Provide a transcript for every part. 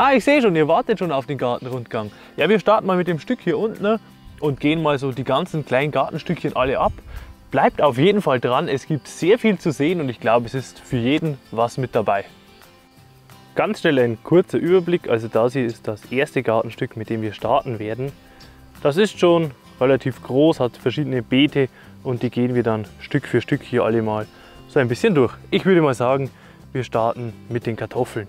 Ah, ich sehe schon, ihr wartet schon auf den Gartenrundgang. Ja, wir starten mal mit dem Stück hier unten ne, und gehen mal so die ganzen kleinen Gartenstückchen alle ab. Bleibt auf jeden Fall dran, es gibt sehr viel zu sehen und ich glaube, es ist für jeden was mit dabei. Ganz schnell ein kurzer Überblick, also das hier ist das erste Gartenstück, mit dem wir starten werden. Das ist schon relativ groß, hat verschiedene Beete und die gehen wir dann Stück für Stück hier alle mal so ein bisschen durch. Ich würde mal sagen, wir starten mit den Kartoffeln.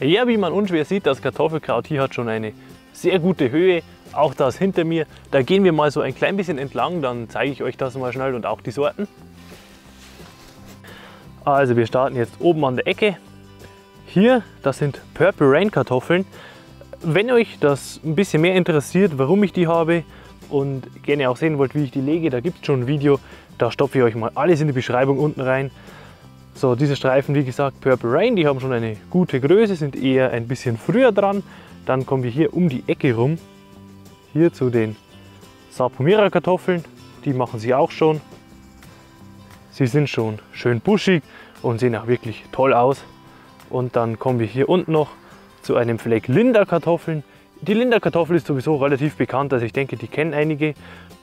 Ja, wie man unschwer sieht, das Kartoffelkraut hier hat schon eine sehr gute Höhe. Auch das hinter mir. Da gehen wir mal so ein klein bisschen entlang, dann zeige ich euch das mal schnell und auch die Sorten. Also wir starten jetzt oben an der Ecke. Hier, das sind Purple Rain Kartoffeln. Wenn euch das ein bisschen mehr interessiert, warum ich die habe und gerne auch sehen wollt, wie ich die lege, da gibt es schon ein Video. Da stopfe ich euch mal alles in die Beschreibung unten rein. So, diese Streifen, wie gesagt, Purple Rain, die haben schon eine gute Größe, sind eher ein bisschen früher dran. Dann kommen wir hier um die Ecke rum, hier zu den Sapomira Kartoffeln. Die machen sie auch schon. Sie sind schon schön buschig und sehen auch wirklich toll aus. Und dann kommen wir hier unten noch zu einem Fleck Linderkartoffeln. Die Linderkartoffel ist sowieso relativ bekannt, also ich denke, die kennen einige.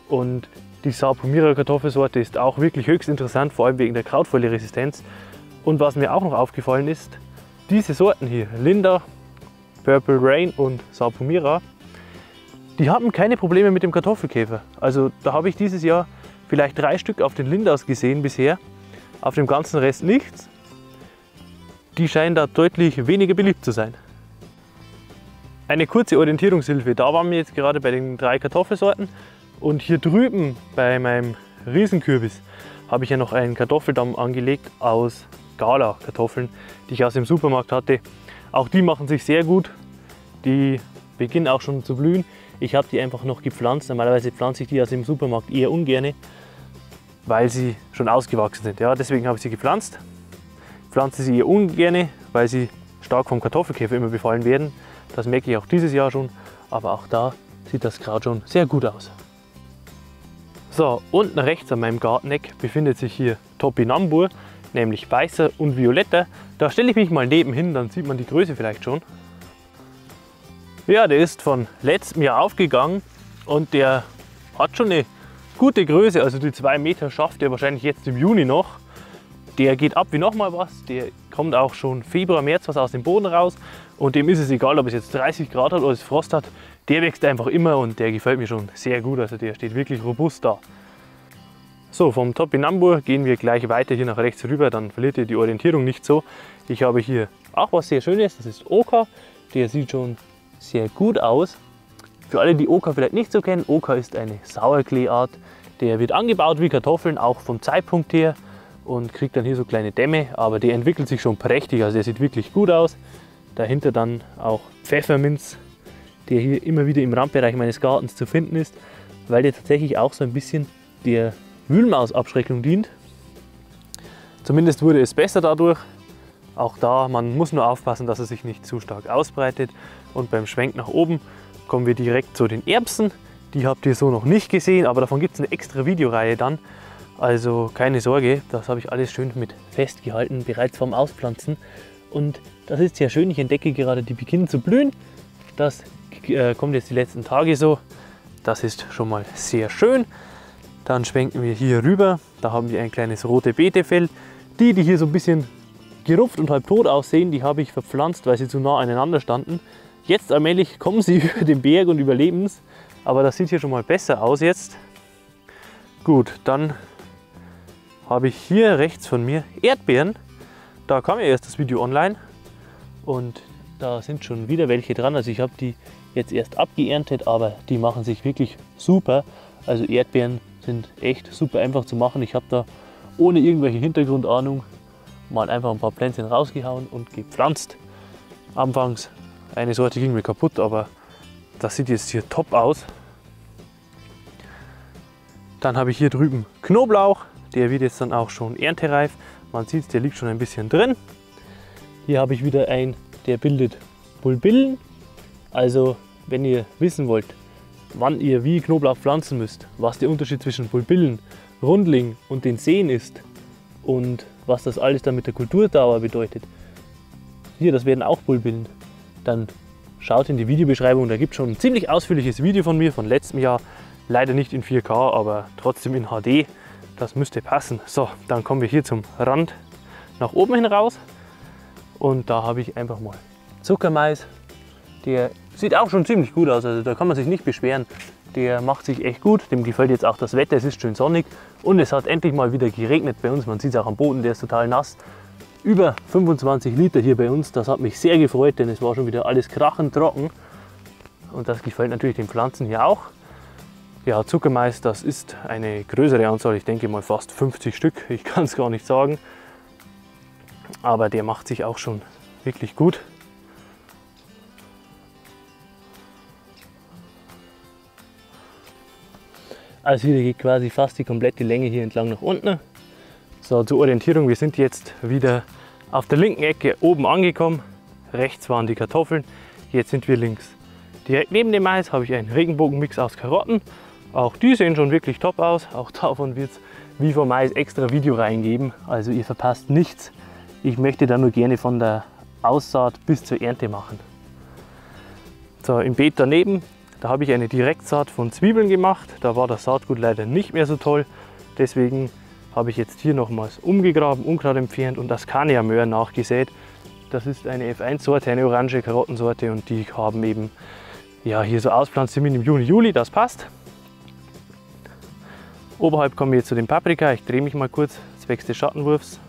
Und die Sapomira Kartoffelsorte ist auch wirklich höchst interessant, vor allem wegen der Krautfolieresistenz. Und was mir auch noch aufgefallen ist, diese Sorten hier, Linda, Purple Rain und Sapomira, die haben keine Probleme mit dem Kartoffelkäfer. Also da habe ich dieses Jahr vielleicht drei Stück auf den Lindas gesehen bisher, auf dem ganzen Rest nichts. Die scheinen da deutlich weniger beliebt zu sein. Eine kurze Orientierungshilfe, da waren wir jetzt gerade bei den drei Kartoffelsorten und hier drüben bei meinem Riesenkürbis habe ich ja noch einen Kartoffeldamm angelegt aus Gala-Kartoffeln, die ich aus dem Supermarkt hatte. Auch die machen sich sehr gut, die beginnen auch schon zu blühen. Ich habe die einfach noch gepflanzt, normalerweise pflanze ich die aus dem Supermarkt eher ungern, weil sie schon ausgewachsen sind. Ja, deswegen habe ich sie gepflanzt. Ich pflanze sie eher ungern, weil sie stark vom Kartoffelkäfer immer befallen werden. Das merke ich auch dieses Jahr schon, aber auch da sieht das Kraut schon sehr gut aus. So, unten rechts an meinem Garteneck befindet sich hier Topinambur, nämlich weißer und violetter. Da stelle ich mich mal nebenhin, dann sieht man die Größe vielleicht schon. Ja, der ist von letztem Jahr aufgegangen und der hat schon eine gute Größe, also die zwei Meter schafft er wahrscheinlich jetzt im Juni noch. Der geht ab wie nochmal was, der kommt auch schon Februar, März was aus dem Boden raus und dem ist es egal, ob es jetzt 30 Grad hat oder es Frost hat, der wächst einfach immer und der gefällt mir schon sehr gut, also der steht wirklich robust da. So, vom Topinambur gehen wir gleich weiter hier nach rechts rüber, dann verliert ihr die Orientierung nicht so. Ich habe hier auch was sehr Schönes, das ist Oka, der sieht schon sehr gut aus. Für alle, die Oka vielleicht nicht so kennen, Oka ist eine Sauerkleeart, der wird angebaut wie Kartoffeln, auch vom Zeitpunkt her und kriegt dann hier so kleine Dämme, aber der entwickelt sich schon prächtig, also der sieht wirklich gut aus. Dahinter dann auch Pfefferminz, der hier immer wieder im Randbereich meines Gartens zu finden ist, weil der tatsächlich auch so ein bisschen der Wühlmausabschreckung dient. Zumindest wurde es besser dadurch. Auch da, man muss nur aufpassen, dass er sich nicht zu stark ausbreitet. Und beim Schwenk nach oben kommen wir direkt zu den Erbsen. Die habt ihr so noch nicht gesehen, aber davon gibt es eine extra Videoreihe dann. Also keine Sorge, das habe ich alles schön mit festgehalten, bereits vorm Auspflanzen. Und das ist sehr schön, ich entdecke gerade, die beginnen zu blühen. Das äh, kommt jetzt die letzten Tage so. Das ist schon mal sehr schön. Dann schwenken wir hier rüber. Da haben wir ein kleines rote Beetefell. Die, die hier so ein bisschen gerupft und halb tot aussehen, die habe ich verpflanzt, weil sie zu nah aneinander standen. Jetzt allmählich kommen sie über den Berg und überleben es. Aber das sieht hier schon mal besser aus jetzt. Gut, dann habe ich hier rechts von mir Erdbeeren. Da kam ja erst das Video online und da sind schon wieder welche dran. Also ich habe die jetzt erst abgeerntet, aber die machen sich wirklich super. Also Erdbeeren sind echt super einfach zu machen. Ich habe da ohne irgendwelche Hintergrundahnung mal einfach ein paar Pflänzchen rausgehauen und gepflanzt. Anfangs eine Sorte ging mir kaputt, aber das sieht jetzt hier top aus. Dann habe ich hier drüben Knoblauch, der wird jetzt dann auch schon erntereif. Man sieht, der liegt schon ein bisschen drin. Hier habe ich wieder ein, der bildet Bulbillen. Also wenn ihr wissen wollt, wann ihr wie Knoblauch pflanzen müsst, was der Unterschied zwischen Bulbillen, Rundling und den Seen ist und was das alles dann mit der Kulturdauer bedeutet, hier, das werden auch Bulbillen, dann schaut in die Videobeschreibung, da gibt es schon ein ziemlich ausführliches Video von mir von letztem Jahr. Leider nicht in 4K, aber trotzdem in HD. Das müsste passen. So, dann kommen wir hier zum Rand nach oben hin raus. Und da habe ich einfach mal Zuckermais. Der sieht auch schon ziemlich gut aus, also da kann man sich nicht beschweren. Der macht sich echt gut, dem gefällt jetzt auch das Wetter, es ist schön sonnig und es hat endlich mal wieder geregnet bei uns. Man sieht es auch am Boden, der ist total nass. Über 25 Liter hier bei uns, das hat mich sehr gefreut, denn es war schon wieder alles krachend trocken. Und das gefällt natürlich den Pflanzen hier auch. Ja, Zuckermais, das ist eine größere Anzahl, ich denke mal fast 50 Stück, ich kann es gar nicht sagen. Aber der macht sich auch schon wirklich gut. Also hier geht quasi fast die komplette Länge hier entlang nach unten. So, zur Orientierung, wir sind jetzt wieder auf der linken Ecke oben angekommen. Rechts waren die Kartoffeln, jetzt sind wir links. Direkt neben dem Mais habe ich einen Regenbogenmix aus Karotten. Auch die sehen schon wirklich top aus. Auch davon wird es wie vom Mais extra Video reingeben. Also ihr verpasst nichts. Ich möchte da nur gerne von der Aussaat bis zur Ernte machen. So, im Beet daneben da habe ich eine Direktsaat von Zwiebeln gemacht. Da war das Saatgut leider nicht mehr so toll. Deswegen habe ich jetzt hier nochmals umgegraben, Unkraut entfernt und das Kania-Möhr nachgesät. Das ist eine F1-Sorte, eine orange Karottensorte und die haben eben ja, hier so Auspflanztermin im Juni, Juli, das passt. Oberhalb kommen wir jetzt zu den Paprika. Ich drehe mich mal kurz zwecks des Schattenwurfs.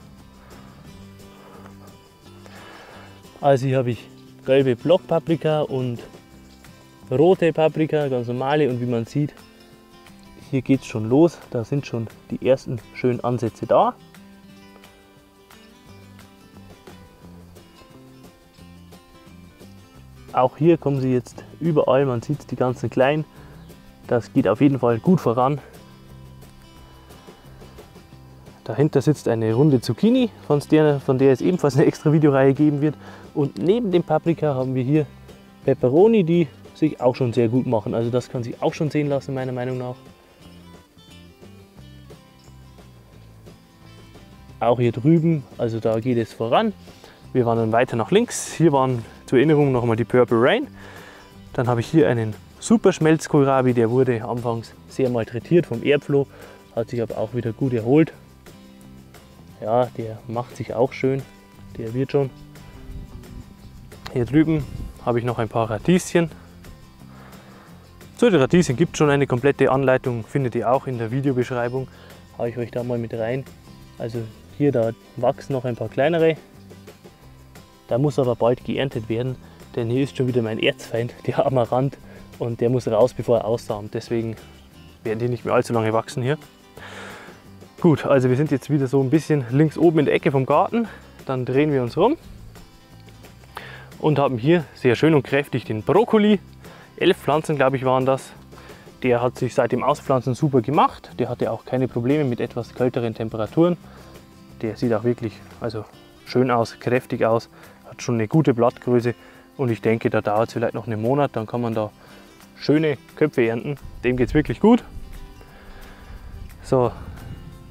Also hier habe ich gelbe Blockpaprika und rote Paprika, ganz normale und wie man sieht, hier geht es schon los. Da sind schon die ersten schönen Ansätze da. Auch hier kommen sie jetzt überall, man sieht die ganzen kleinen. Das geht auf jeden Fall gut voran. Dahinter sitzt eine runde Zucchini, von der, von der es ebenfalls eine extra Videoreihe geben wird. Und neben dem Paprika haben wir hier Peperoni, die sich auch schon sehr gut machen. Also das kann sich auch schon sehen lassen, meiner Meinung nach. Auch hier drüben, also da geht es voran. Wir waren dann weiter nach links. Hier waren zur Erinnerung nochmal die Purple Rain. Dann habe ich hier einen Super Schmelzkohlrabi, der wurde anfangs sehr malträtiert vom Erdfloh, hat sich aber auch wieder gut erholt. Ja, der macht sich auch schön, der wird schon. Hier drüben habe ich noch ein paar Radieschen, zu den Radieschen gibt es schon eine komplette Anleitung, findet ihr auch in der Videobeschreibung. Haue ich euch da mal mit rein. Also hier, da wachsen noch ein paar kleinere. Da muss aber bald geerntet werden, denn hier ist schon wieder mein Erzfeind, der Amaranth. Und der muss raus, bevor er aussamt. Deswegen werden die nicht mehr allzu lange wachsen hier. Gut, also wir sind jetzt wieder so ein bisschen links oben in der Ecke vom Garten. Dann drehen wir uns rum und haben hier sehr schön und kräftig den Brokkoli elf Pflanzen, glaube ich, waren das. Der hat sich seit dem Auspflanzen super gemacht. Der hatte auch keine Probleme mit etwas kälteren Temperaturen. Der sieht auch wirklich also schön aus, kräftig aus, hat schon eine gute Blattgröße und ich denke, da dauert es vielleicht noch einen Monat, dann kann man da schöne Köpfe ernten. Dem geht es wirklich gut. So,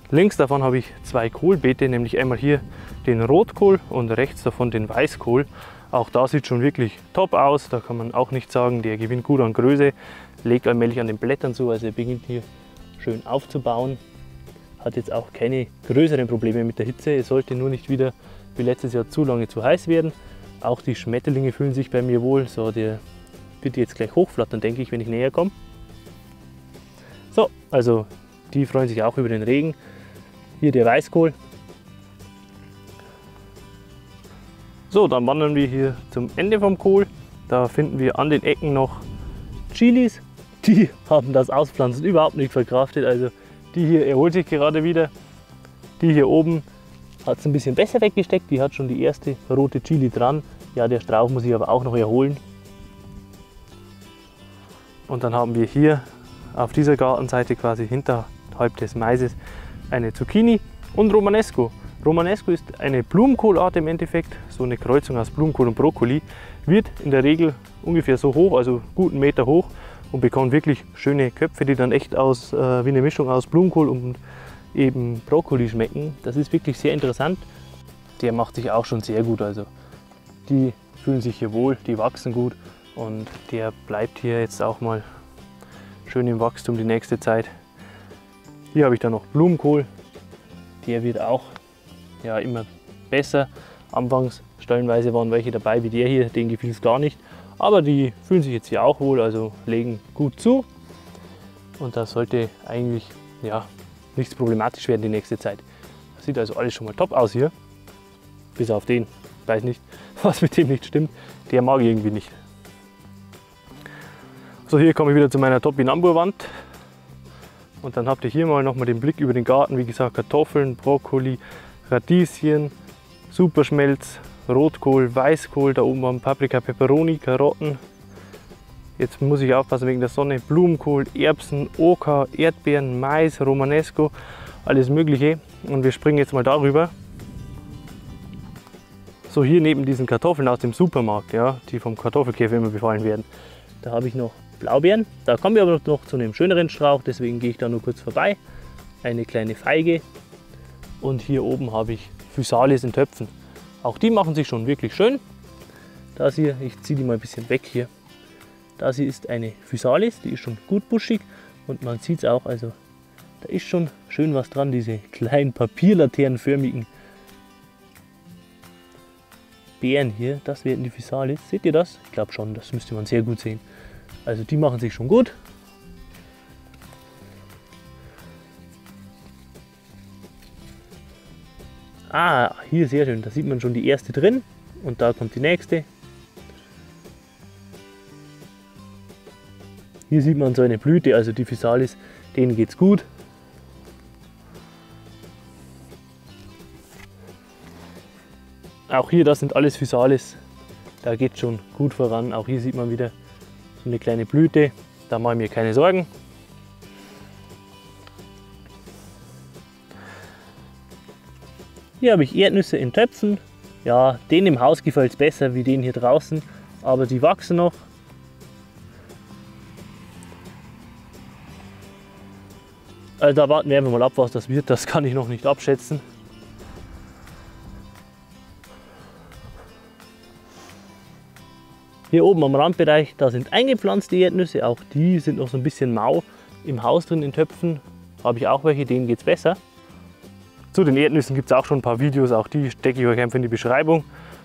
links davon habe ich zwei Kohlbeete, nämlich einmal hier den Rotkohl und rechts davon den Weißkohl. Auch da sieht schon wirklich top aus, da kann man auch nicht sagen, der gewinnt gut an Größe, legt allmählich an den Blättern zu, also er beginnt hier schön aufzubauen. Hat jetzt auch keine größeren Probleme mit der Hitze, es sollte nur nicht wieder wie letztes Jahr zu lange zu heiß werden. Auch die Schmetterlinge fühlen sich bei mir wohl, so der wird jetzt gleich hochflattern, denke ich, wenn ich näher komme. So, also die freuen sich auch über den Regen. Hier der Weißkohl, So, dann wandern wir hier zum Ende vom Kohl. Da finden wir an den Ecken noch Chilis. Die haben das Auspflanzen überhaupt nicht verkraftet. Also die hier erholt sich gerade wieder. Die hier oben hat es ein bisschen besser weggesteckt. Die hat schon die erste rote Chili dran. Ja, der Strauch muss sich aber auch noch erholen. Und dann haben wir hier auf dieser Gartenseite quasi hinterhalb des Maises eine Zucchini und Romanesco. Romanesco ist eine Blumenkohlart im Endeffekt, so eine Kreuzung aus Blumenkohl und Brokkoli. Wird in der Regel ungefähr so hoch, also guten Meter hoch und bekommt wirklich schöne Köpfe, die dann echt aus, äh, wie eine Mischung aus Blumenkohl und eben Brokkoli schmecken. Das ist wirklich sehr interessant. Der macht sich auch schon sehr gut. Also die fühlen sich hier wohl, die wachsen gut und der bleibt hier jetzt auch mal schön im Wachstum die nächste Zeit. Hier habe ich dann noch Blumenkohl, der wird auch ja, immer besser. Anfangs stellenweise waren welche dabei wie der hier, denen gefiel es gar nicht. Aber die fühlen sich jetzt hier auch wohl, also legen gut zu. Und das sollte eigentlich ja, nichts problematisch werden die nächste Zeit. Das sieht also alles schon mal top aus hier. Bis auf den. Ich weiß nicht, was mit dem nicht stimmt. Der mag irgendwie nicht. So, hier komme ich wieder zu meiner Topinambur-Wand. Und dann habt ihr hier mal nochmal den Blick über den Garten. Wie gesagt, Kartoffeln, Brokkoli, Radieschen, Superschmelz, Rotkohl, Weißkohl, da oben waren Paprika, Peperoni, Karotten. Jetzt muss ich aufpassen wegen der Sonne. Blumenkohl, Erbsen, Oka, Erdbeeren, Mais, Romanesco, alles mögliche. Und wir springen jetzt mal darüber. So hier neben diesen Kartoffeln aus dem Supermarkt, ja, die vom Kartoffelkäfer immer befallen werden. Da habe ich noch Blaubeeren. Da kommen wir aber noch zu einem schöneren Strauch, deswegen gehe ich da nur kurz vorbei. Eine kleine Feige. Und hier oben habe ich Physalis in Töpfen. Auch die machen sich schon wirklich schön. Das hier, ich ziehe die mal ein bisschen weg hier. Das hier ist eine Physalis, die ist schon gut buschig und man sieht es auch, also da ist schon schön was dran, diese kleinen papierlaternenförmigen Beeren hier, das werden die Physalis. Seht ihr das? Ich glaube schon, das müsste man sehr gut sehen. Also die machen sich schon gut. Ah, hier sehr schön. Da sieht man schon die erste drin und da kommt die nächste. Hier sieht man so eine Blüte, also die Physalis, denen geht es gut. Auch hier, das sind alles Physalis. Da geht schon gut voran. Auch hier sieht man wieder so eine kleine Blüte. Da mache ich mir keine Sorgen. Hier habe ich Erdnüsse in Töpfen. Ja, den im Haus gefällt es besser wie den hier draußen, aber die wachsen noch. Also da warten wir einfach mal ab, was das wird. Das kann ich noch nicht abschätzen. Hier oben am Randbereich, da sind eingepflanzte Erdnüsse, auch die sind noch so ein bisschen mau. Im Haus drin in Töpfen habe ich auch welche, denen geht es besser. Zu den Erdnüssen gibt es auch schon ein paar Videos, auch die stecke ich euch einfach in die Beschreibung.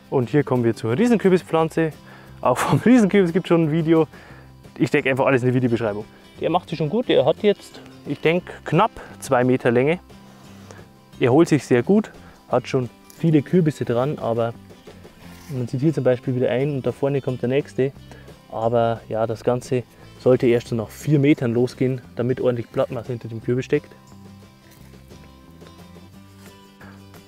Und hier kommen wir zur Riesenkürbispflanze. Auch vom Riesenkürbis gibt es schon ein Video. Ich stecke einfach alles in die Videobeschreibung. Der macht sich schon gut, der hat jetzt, ich denke, knapp zwei Meter Länge. Er holt sich sehr gut, hat schon viele Kürbisse dran, aber man sieht hier zum Beispiel wieder ein und da vorne kommt der nächste. Aber ja, das Ganze sollte erst so nach vier Metern losgehen, damit ordentlich Blattmasse hinter dem Kürbis steckt.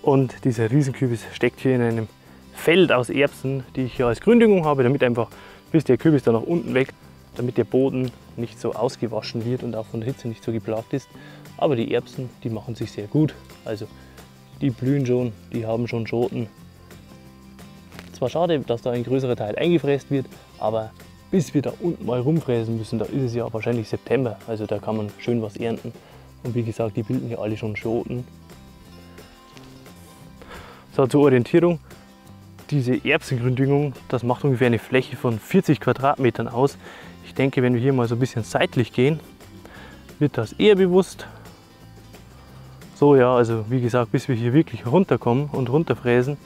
Und dieser Riesenkürbis steckt hier in einem Feld aus Erbsen, die ich hier als Gründüngung habe, damit einfach bis der Kürbis da nach unten weg, damit der Boden nicht so ausgewaschen wird und auch von der Hitze nicht so geplagt ist. Aber die Erbsen, die machen sich sehr gut. Also die blühen schon, die haben schon Schoten, zwar schade, dass da ein größerer Teil eingefräst wird, aber bis wir da unten mal rumfräsen müssen, da ist es ja wahrscheinlich September. Also da kann man schön was ernten. Und wie gesagt, die bilden hier alle schon Schoten. So, zur Orientierung. Diese Erbsengründüngung, das macht ungefähr eine Fläche von 40 Quadratmetern aus. Ich denke, wenn wir hier mal so ein bisschen seitlich gehen, wird das eher bewusst. So ja, also wie gesagt, bis wir hier wirklich runterkommen und runterfräsen,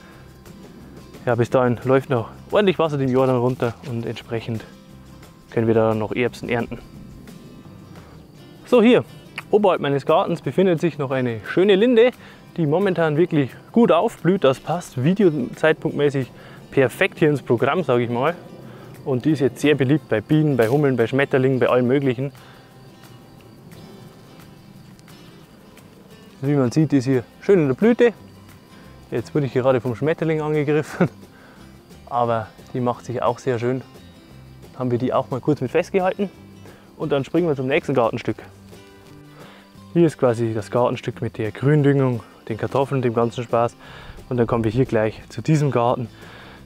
ja, bis dahin läuft noch ordentlich Wasser den Jordan runter und entsprechend können wir da noch Erbsen ernten. So hier, oberhalb meines Gartens befindet sich noch eine schöne Linde, die momentan wirklich gut aufblüht. Das passt videozeitpunktmäßig perfekt hier ins Programm, sage ich mal. Und die ist jetzt sehr beliebt bei Bienen, bei Hummeln, bei Schmetterlingen, bei allem möglichen. Wie man sieht, ist hier schön in der Blüte. Jetzt wurde ich gerade vom Schmetterling angegriffen, aber die macht sich auch sehr schön. Haben wir die auch mal kurz mit festgehalten und dann springen wir zum nächsten Gartenstück. Hier ist quasi das Gartenstück mit der Gründüngung, den Kartoffeln, dem ganzen Spaß. Und dann kommen wir hier gleich zu diesem Garten.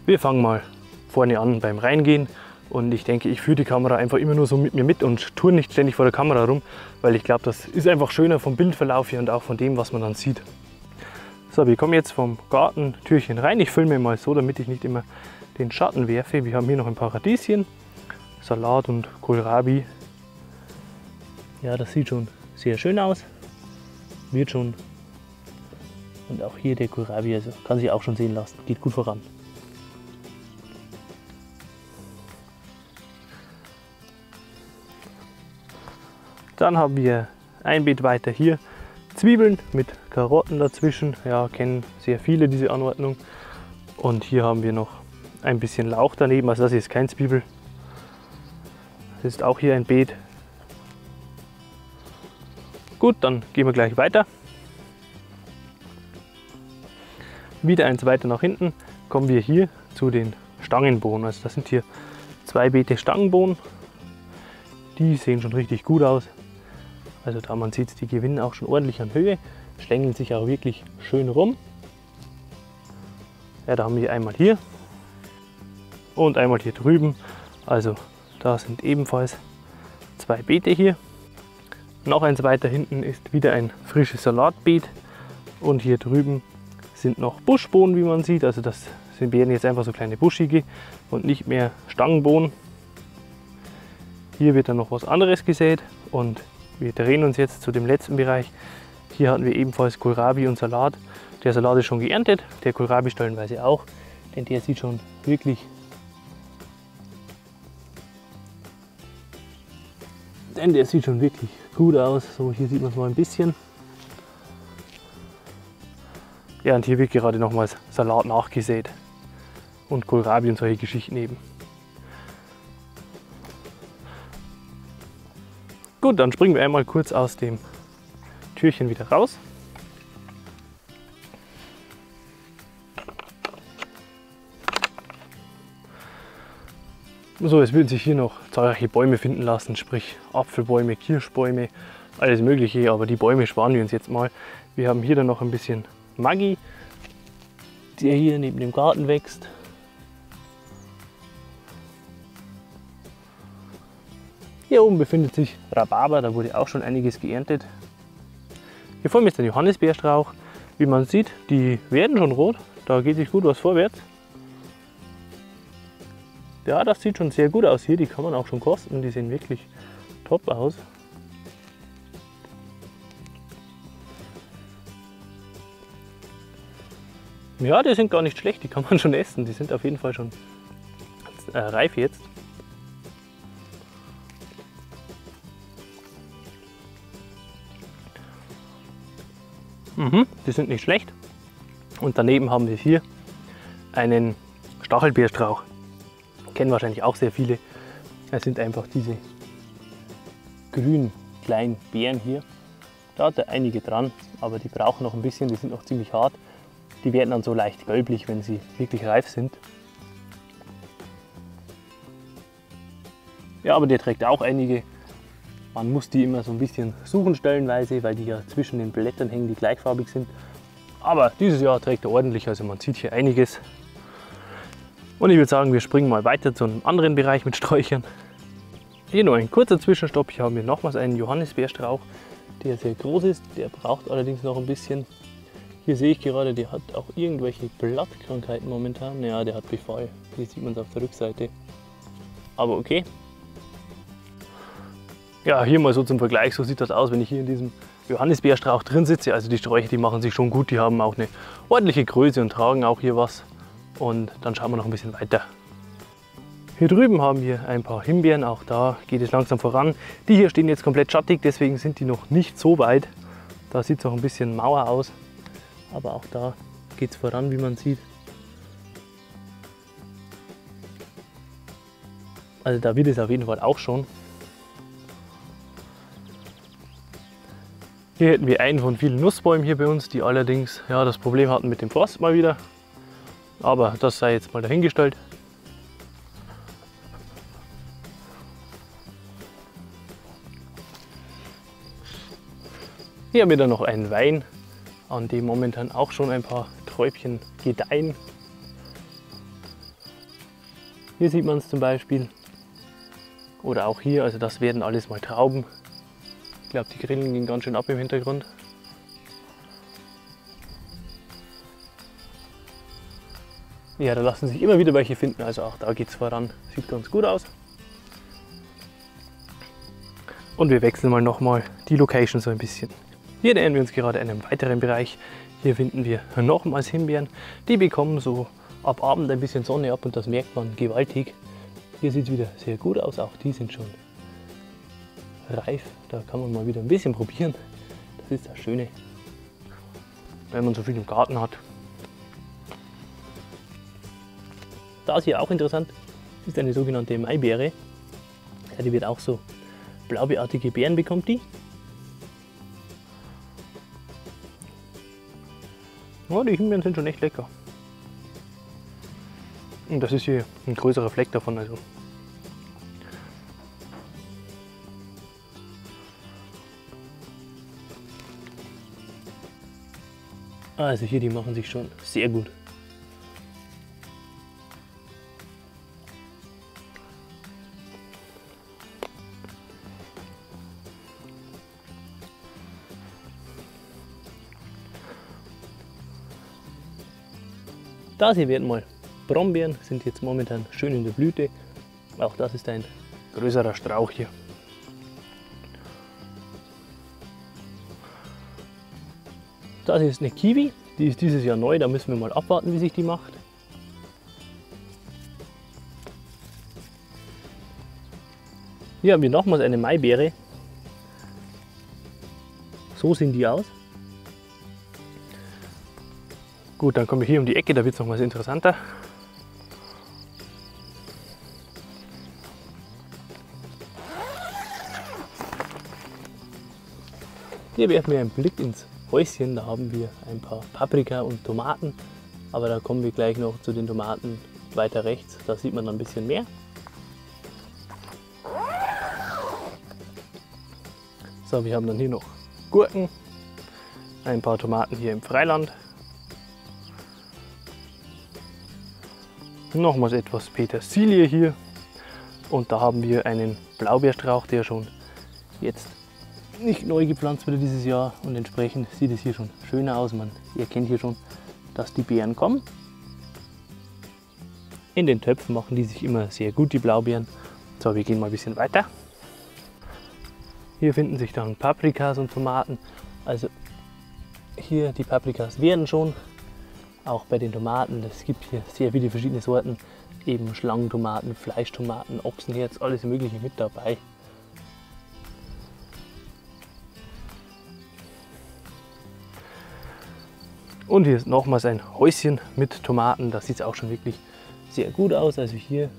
Wir fangen mal vorne an beim Reingehen. Und ich denke, ich führe die Kamera einfach immer nur so mit mir mit und tue nicht ständig vor der Kamera rum, weil ich glaube, das ist einfach schöner vom Bildverlauf hier und auch von dem, was man dann sieht. So, wir kommen jetzt vom Gartentürchen rein. Ich filme mal so, damit ich nicht immer den Schatten werfe. Wir haben hier noch ein paar Radieschen, Salat und Kohlrabi. Ja, das sieht schon sehr schön aus. Wird schon. Und auch hier der Kohlrabi, also kann sich auch schon sehen lassen. Geht gut voran. Dann haben wir ein Beet weiter hier Zwiebeln mit Karotten dazwischen. Ja, kennen sehr viele diese Anordnung. Und hier haben wir noch ein bisschen Lauch daneben. Also das ist kein Zwiebel. Das ist auch hier ein Beet. Gut, dann gehen wir gleich weiter. Wieder eins weiter nach hinten kommen wir hier zu den Stangenbohnen. Also das sind hier zwei Beete Stangenbohnen. Die sehen schon richtig gut aus. Also da man sieht, die gewinnen auch schon ordentlich an Höhe, schlängeln sich auch wirklich schön rum. Ja, da haben wir einmal hier und einmal hier drüben. Also da sind ebenfalls zwei Beete hier. Noch eins weiter hinten ist wieder ein frisches Salatbeet und hier drüben sind noch Buschbohnen, wie man sieht. Also das sind, werden jetzt einfach so kleine buschige und nicht mehr Stangenbohnen. Hier wird dann noch was anderes gesät und wir drehen uns jetzt zu dem letzten Bereich. Hier hatten wir ebenfalls Kohlrabi und Salat. Der Salat ist schon geerntet, der Kohlrabi stellenweise auch, denn der sieht schon wirklich denn der sieht schon wirklich gut aus. So, hier sieht man es mal ein bisschen. Ja, und hier wird gerade nochmals Salat nachgesät und Kohlrabi und solche Geschichten eben. Gut, dann springen wir einmal kurz aus dem Türchen wieder raus. So, es würden sich hier noch zahlreiche Bäume finden lassen, sprich Apfelbäume, Kirschbäume, alles mögliche, aber die Bäume sparen wir uns jetzt mal. Wir haben hier dann noch ein bisschen Maggi, der hier neben dem Garten wächst. Hier oben befindet sich Rhabarber, da wurde auch schon einiges geerntet. Hier vor mir ist der Johannisbeerstrauch. Wie man sieht, die werden schon rot, da geht sich gut was vorwärts. Ja, das sieht schon sehr gut aus hier, die kann man auch schon kosten, die sehen wirklich top aus. Ja, die sind gar nicht schlecht, die kann man schon essen, die sind auf jeden Fall schon äh, reif jetzt. Mhm, die sind nicht schlecht. Und daneben haben wir hier einen Stachelbeerstrauch. Kennen wahrscheinlich auch sehr viele. Es sind einfach diese grünen kleinen Beeren hier. Da hat er einige dran, aber die brauchen noch ein bisschen, die sind noch ziemlich hart. Die werden dann so leicht gelblich, wenn sie wirklich reif sind. Ja, aber der trägt auch einige man muss die immer so ein bisschen suchen stellenweise, weil die ja zwischen den Blättern hängen, die gleichfarbig sind. Aber dieses Jahr trägt er ordentlich, also man sieht hier einiges. Und ich würde sagen, wir springen mal weiter zu einem anderen Bereich mit Sträuchern. Hier nur ein kurzer Zwischenstopp. Hier haben wir nochmals einen Johannisbeerstrauch, der sehr groß ist. Der braucht allerdings noch ein bisschen. Hier sehe ich gerade, der hat auch irgendwelche Blattkrankheiten momentan. Ja, der hat Befall. Hier sieht man es auf der Rückseite. Aber okay, ja, hier mal so zum Vergleich, so sieht das aus, wenn ich hier in diesem Johannisbeerstrauch drin sitze. Also die Sträucher, die machen sich schon gut, die haben auch eine ordentliche Größe und tragen auch hier was. Und dann schauen wir noch ein bisschen weiter. Hier drüben haben wir ein paar Himbeeren, auch da geht es langsam voran. Die hier stehen jetzt komplett schattig, deswegen sind die noch nicht so weit. Da sieht es noch ein bisschen mauer aus, aber auch da geht es voran, wie man sieht. Also da wird es auf jeden Fall auch schon. Hier hätten wir einen von vielen Nussbäumen hier bei uns, die allerdings ja, das Problem hatten mit dem Frost mal wieder. Aber das sei jetzt mal dahingestellt. Hier haben wir dann noch einen Wein, an dem momentan auch schon ein paar Träubchen gedeihen. Hier sieht man es zum Beispiel. Oder auch hier, also das werden alles mal Trauben glaube, die Grillen gehen ganz schön ab im Hintergrund. Ja, da lassen sich immer wieder welche finden, also auch da geht es voran. Sieht ganz gut aus. Und wir wechseln mal nochmal die Location so ein bisschen. Hier nähern wir uns gerade einem weiteren Bereich. Hier finden wir nochmals Himbeeren. Die bekommen so ab Abend ein bisschen Sonne ab und das merkt man gewaltig. Hier sieht es wieder sehr gut aus, auch die sind schon reif. Da kann man mal wieder ein bisschen probieren. Das ist das Schöne, wenn man so viel im Garten hat. Da ist hier auch interessant, ist eine sogenannte Maibeere. Ja, die wird auch so blaubeartige Beeren bekommt die. Ja, die Himbeeren sind schon echt lecker. Und das ist hier ein größerer Fleck davon. Also. Also hier, die machen sich schon sehr gut. Das hier werden mal Brombeeren, sind jetzt momentan schön in der Blüte. Auch das ist ein größerer Strauch hier. Das ist eine Kiwi, die ist dieses Jahr neu, da müssen wir mal abwarten, wie sich die macht. Hier haben wir nochmals eine Maibeere. So sehen die aus. Gut, dann komme ich hier um die Ecke, da wird es noch was interessanter. Hier werfen wir einen Blick ins Häuschen. Da haben wir ein paar Paprika und Tomaten. Aber da kommen wir gleich noch zu den Tomaten weiter rechts. Da sieht man ein bisschen mehr. So, wir haben dann hier noch Gurken, ein paar Tomaten hier im Freiland, nochmals etwas Petersilie hier und da haben wir einen Blaubeerstrauch, der schon jetzt nicht neu gepflanzt wurde dieses Jahr und entsprechend sieht es hier schon schöner aus. Man erkennt hier schon, dass die Beeren kommen. In den Töpfen machen die sich immer sehr gut, die Blaubeeren. So, wir gehen mal ein bisschen weiter. Hier finden sich dann Paprikas und Tomaten. Also hier die Paprikas werden schon auch bei den Tomaten. Es gibt hier sehr viele verschiedene Sorten, eben Schlangentomaten, Fleischtomaten, Ochsenherz, alles Mögliche mit dabei. Und hier ist nochmals ein Häuschen mit Tomaten. Das sieht auch schon wirklich sehr gut aus. Also hier,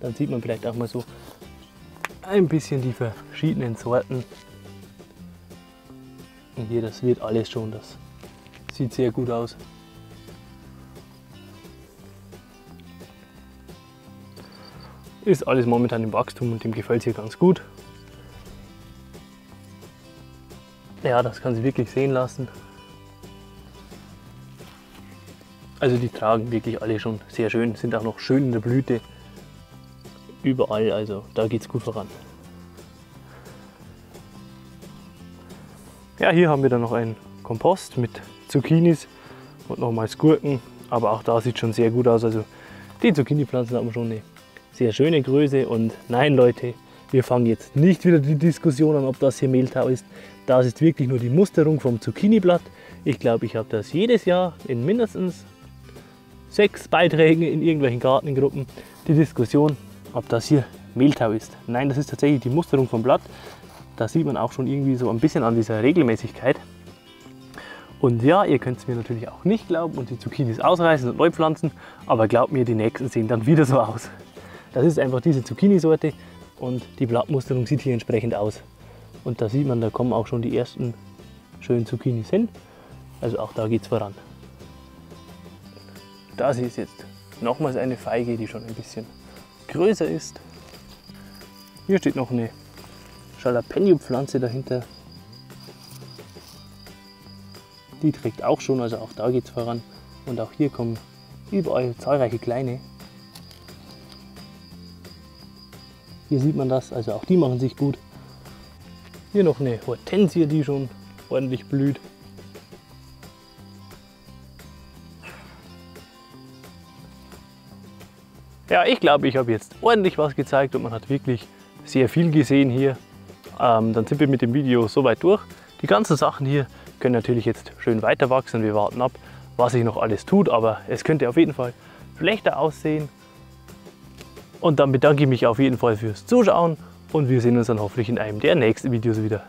dann sieht man vielleicht auch mal so ein bisschen die verschiedenen Sorten. Und hier, das wird alles schon, das sieht sehr gut aus. Ist alles momentan im Wachstum und dem gefällt es hier ganz gut. Ja, das kann sich wirklich sehen lassen. Also die tragen wirklich alle schon sehr schön, sind auch noch schön in der Blüte. Überall, also da geht es gut voran. Ja, hier haben wir dann noch einen Kompost mit Zucchinis und nochmals Gurken. Aber auch da sieht schon sehr gut aus. Also die Zucchini-Pflanzen haben schon eine sehr schöne Größe. Und nein, Leute, wir fangen jetzt nicht wieder die Diskussion an, ob das hier Mehltau ist. Das ist wirklich nur die Musterung vom Zucchini-Blatt. Ich glaube, ich habe das jedes Jahr in mindestens sechs Beiträgen in irgendwelchen Gartengruppen die Diskussion, ob das hier Mehltau ist. Nein, das ist tatsächlich die Musterung vom Blatt. Da sieht man auch schon irgendwie so ein bisschen an dieser Regelmäßigkeit. Und ja, ihr könnt es mir natürlich auch nicht glauben und die Zucchinis ausreißen und neu pflanzen, aber glaubt mir, die nächsten sehen dann wieder so aus. Das ist einfach diese Zucchini-Sorte und die Blattmusterung sieht hier entsprechend aus. Und da sieht man, da kommen auch schon die ersten schönen Zucchinis hin. Also auch da geht es voran. Das ist jetzt nochmals eine Feige, die schon ein bisschen größer ist. Hier steht noch eine Jalapeno-Pflanze dahinter. Die trägt auch schon, also auch da geht es voran. Und auch hier kommen überall zahlreiche kleine. Hier sieht man das, also auch die machen sich gut. Hier noch eine Hortensie, die schon ordentlich blüht. Ja, ich glaube, ich habe jetzt ordentlich was gezeigt und man hat wirklich sehr viel gesehen hier. Ähm, dann sind wir mit dem Video soweit durch. Die ganzen Sachen hier können natürlich jetzt schön weiter wachsen. Wir warten ab, was sich noch alles tut, aber es könnte auf jeden Fall schlechter aussehen. Und dann bedanke ich mich auf jeden Fall fürs Zuschauen und wir sehen uns dann hoffentlich in einem der nächsten Videos wieder.